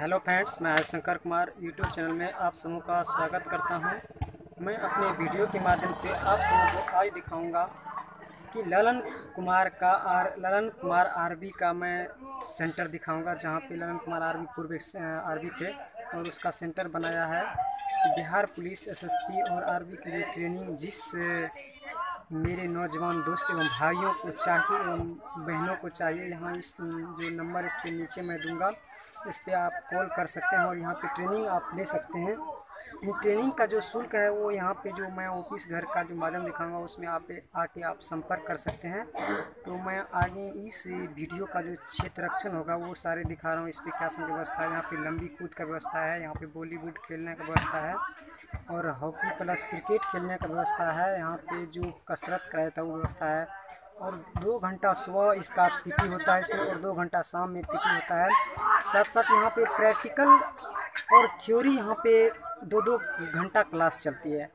Hello friends मैं Shankar Kumar YouTube channel में आप समूह का स्वागत करता हूँ। मैं अपने वीडियो के माध्यम से आप समूह को आज दिखाऊँगा कि ललन कुमार का आर, ललन कुमार आरबी का मैं सेंटर दिखाऊँगा, जहाँ पे ललन कुमार आरबी पूर्व आरबी थे और उसका सेंटर बनाया है। बिहार पुलिस एसएसपी और आरबी के लिए ट्रेनिंग, जिस मेरे नौजवान दोस्त एवं भाइयों को चाहिए एवं बहनों को चाहिए, यहाँ इस, जो नंबर इस पे नीचे मैं दूँगा। इस पर आप कॉल कर सकते हैं और यहाँ पे ट्रेनिंग आप ले सकते हैं। ट्रेनिंग का जो शुल्क है वो यहाँ पे जो मैं ऑफ़िस घर का जो माध्यम दिखाऊँगा उसमें आप आके आप संपर्क कर सकते हैं। तो मैं आगे इस वीडियो का जो क्षेत्र रक्षण होगा वो सारे दिखा रहा हूँ। इस पर क्या सब व्यवस्था है, यहाँ पे लंबी कूद का व्यवस्था है, यहाँ पे बॉलीवुड खेलने का व्यवस्था है और हॉकी प्लस क्रिकेट खेलने का व्यवस्था है। यहाँ पे जो कसरत कराया था वो व्यवस्था है। और दो घंटा सुबह इसका पीटी होता है इसमें और दो घंटा शाम में पीटी होता है। साथ साथ यहाँ पे प्रैक्टिकल और थ्योरी यहाँ पे दो दो घंटा क्लास चलती है।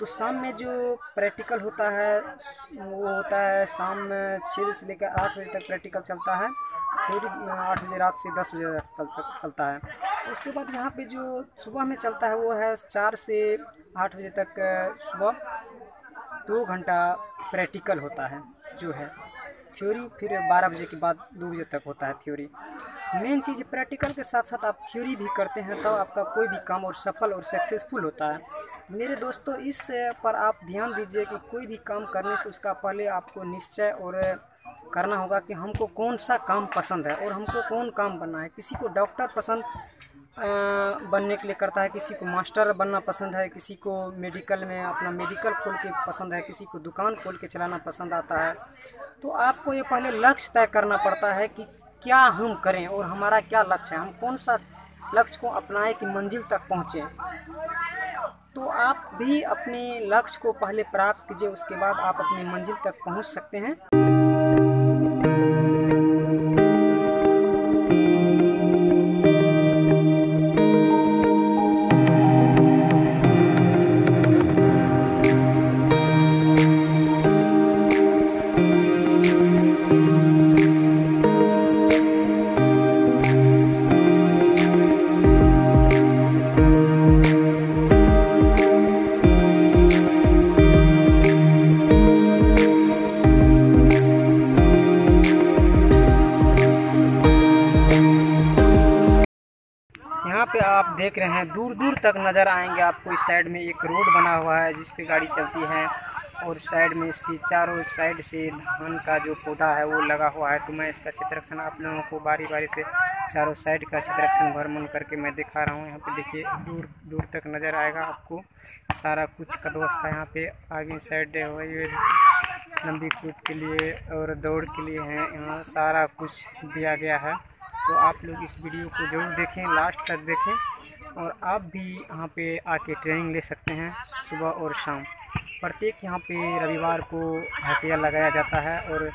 तो शाम में जो प्रैक्टिकल होता है वो होता है शाम में छः बजे से लेकर आठ बजे तक प्रैक्टिकल चलता है। थ्योरी आठ बजे रात से दस बजे तक चल, चलता है। उसके बाद यहाँ पे जो सुबह में चलता है वो है चार से आठ बजे तक सुबह दो घंटा प्रैक्टिकल होता है। जो है थ्योरी फिर बारह बजे के बाद दो बजे तक होता है थ्योरी मेन चीज़ प्रैक्टिकल के साथ साथ आप थ्योरी भी करते हैं, तब तो आपका कोई भी काम और सफल और सक्सेसफुल होता है। मेरे दोस्तों, इस पर आप ध्यान दीजिए कि कोई भी काम करने से उसका पहले आपको निश्चय और करना होगा कि हमको कौन सा काम पसंद है और हमको कौन काम बनना है। किसी को डॉक्टर पसंद बनने के लिए करता है, किसी को मास्टर बनना पसंद है, किसी को मेडिकल में अपना मेडिकल खोल के पसंद है, किसी को दुकान खोल के चलाना पसंद आता है। तो आपको ये पहले लक्ष्य तय करना पड़ता है कि क्या हम करें और हमारा क्या लक्ष्य है, हम कौन सा लक्ष्य को अपनाएँ कि मंजिल तक पहुँचें। तो आप भी अपने लक्ष्य को पहले प्राप्त कीजिए, उसके बाद आप अपनी मंजिल तक पहुँच सकते हैं। पे आप देख रहे हैं दूर दूर तक नज़र आएँगे आपको। इस साइड में एक रोड बना हुआ है जिस पे गाड़ी चलती है और साइड में इसकी चारों साइड से धान का जो पौधा है वो लगा हुआ है। तो मैं इसका चित्रक्षण आप लोगों को बारी बारी से चारों साइड का चित्रक्षण भ्रमण करके मैं दिखा रहा हूँ। यहाँ पे देखिए दूर दूर तक नज़र आएगा आपको। सारा कुछ का व्यवस्था यहाँ पे आगे साइड लंबी कूद के लिए और दौड़ के लिए है। यहाँ सारा कुछ दिया गया है। तो आप लोग इस वीडियो को ज़रूर देखें लास्ट तक देखें और आप भी यहाँ पे आके ट्रेनिंग ले सकते हैं सुबह और शाम। प्रत्येक यहाँ पे रविवार को हटिया लगाया जाता है और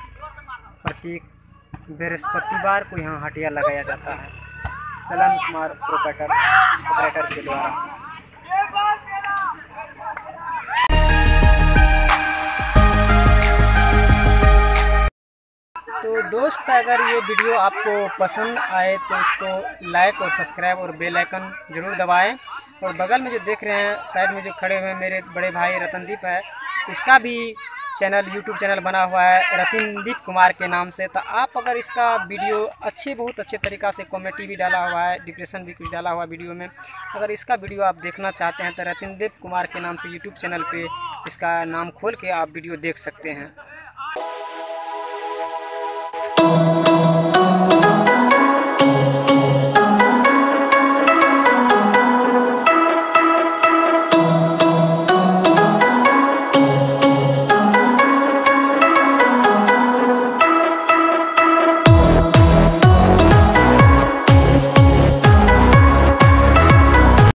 प्रत्येक बृहस्पतिवार को यहाँ हटिया लगाया जाता है। कलन कुमार प्रोपरेटर प्रोपरेटर के द्वारा। तो दोस्त, अगर ये वीडियो आपको पसंद आए तो इसको लाइक और सब्सक्राइब और बेल आइकन ज़रूर दबाएँ। और बगल में जो देख रहे हैं, साइड में जो खड़े हुए मेरे बड़े भाई रतनदीप है, इसका भी चैनल यूट्यूब चैनल बना हुआ है, रतनदीप कुमार के नाम से। तो आप अगर इसका वीडियो अच्छे, बहुत अच्छे तरीक़ा से कॉमेडी भी डाला हुआ है डिप्रेशन भी कुछ डाला हुआ वीडियो में, अगर इसका वीडियो आप देखना चाहते हैं तो रतनदीप कुमार के नाम से यूट्यूब चैनल पर इसका नाम खोल के आप वीडियो देख सकते हैं।